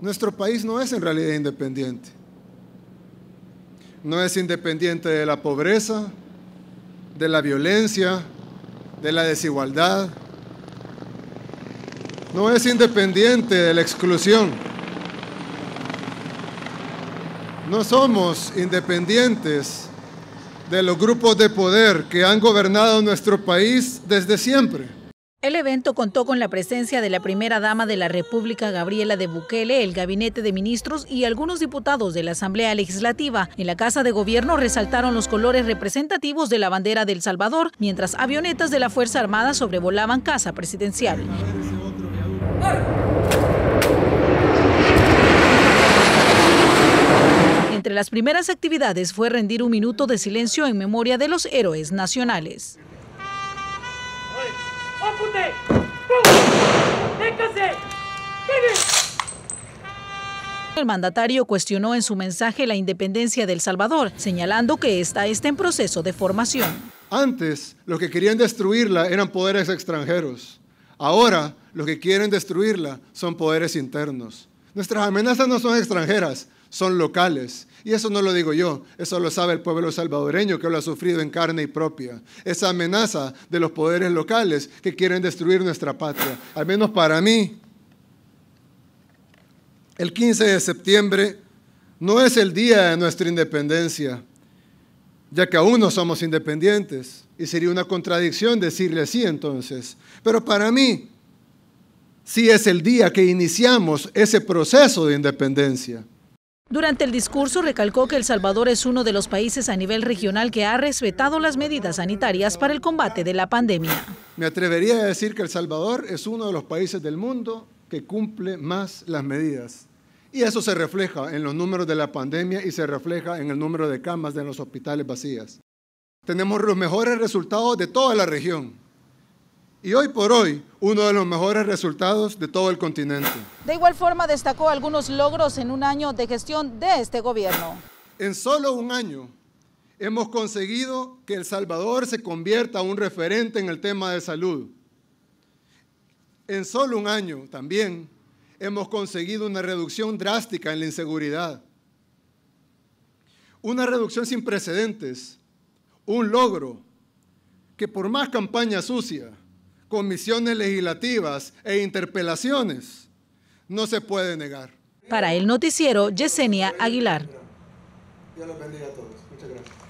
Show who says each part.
Speaker 1: Nuestro país no es en realidad independiente. No es independiente de la pobreza, de la violencia, de la desigualdad. No es independiente de la exclusión. No somos independientes de los grupos de poder que han gobernado nuestro país desde siempre.
Speaker 2: El evento contó con la presencia de la primera dama de la República, Gabriela de Bukele, el gabinete de ministros y algunos diputados de la Asamblea Legislativa. En la Casa de Gobierno resaltaron los colores representativos de la bandera del Salvador, mientras avionetas de la Fuerza Armada sobrevolaban Casa Presidencial. Entre las primeras actividades fue rendir un minuto de silencio en memoria de los héroes nacionales. El mandatario cuestionó en su mensaje la independencia de El Salvador, señalando que esta está en proceso de formación.
Speaker 1: Antes, los que querían destruirla eran poderes extranjeros. Ahora, los que quieren destruirla son poderes internos. Nuestras amenazas no son extranjeras, son locales. Y eso no lo digo yo, eso lo sabe el pueblo salvadoreño que lo ha sufrido en carne y propia. Esa amenaza de los poderes locales que quieren destruir nuestra patria. Al menos para mí, el 15 de septiembre no es el día de nuestra independencia, ya que aún no somos independientes. Y sería una contradicción decirle así entonces. Pero para mí, sí es el día que iniciamos ese proceso de independencia.
Speaker 2: Durante el discurso recalcó que El Salvador es uno de los países a nivel regional que ha respetado las medidas sanitarias para el combate de la pandemia.
Speaker 1: Me atrevería a decir que El Salvador es uno de los países del mundo que cumple más las medidas. Y eso se refleja en los números de la pandemia y se refleja en el número de camas de los hospitales vacías. Tenemos los mejores resultados de toda la región y hoy por hoy uno de los mejores resultados de todo el continente.
Speaker 2: De igual forma destacó algunos logros en un año de gestión de este gobierno.
Speaker 1: En solo un año hemos conseguido que El Salvador se convierta en un referente en el tema de salud. En solo un año también hemos conseguido una reducción drástica en la inseguridad. Una reducción sin precedentes, un logro que por más campaña sucia, comisiones legislativas e interpelaciones, no se puede negar.
Speaker 2: Para el noticiero, Yesenia Aguilar.
Speaker 1: Dios los bendiga a todos. Muchas gracias.